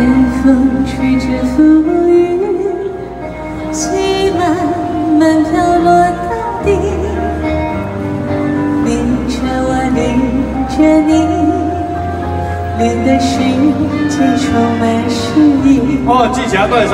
微风吹着浮云，细雨漫漫飘落大地。淋着我，淋着你，淋的世界充满诗意。二技巧断塞。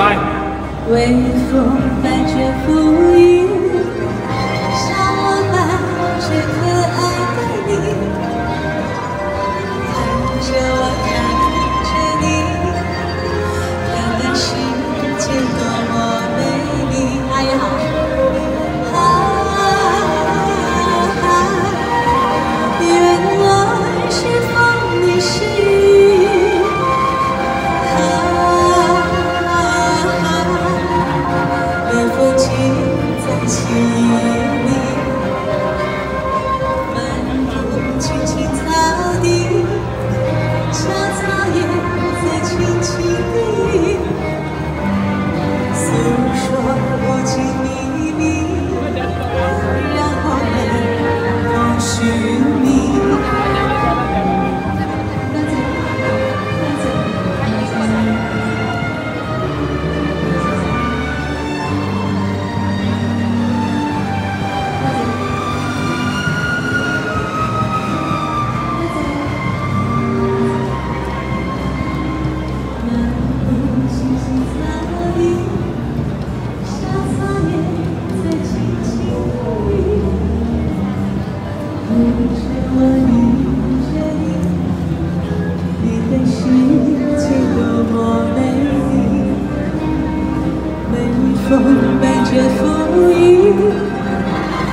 我遇见你，你的世界多么美丽。微风，伴着浮云，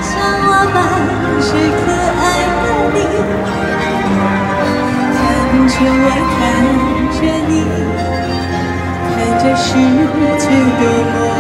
像我伴着可爱的你。看着我，看着你，看着世界多么。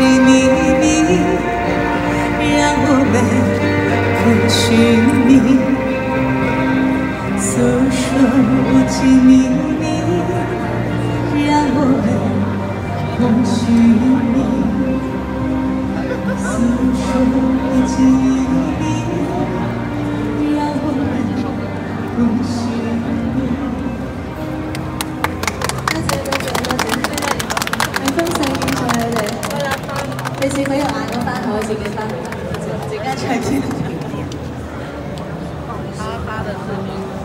秘密，让我们共寻觅。诉说无尽秘密，让我们共寻觅。诉说无尽。没有捱到翻，可以自己翻，自家菜先。他发的圖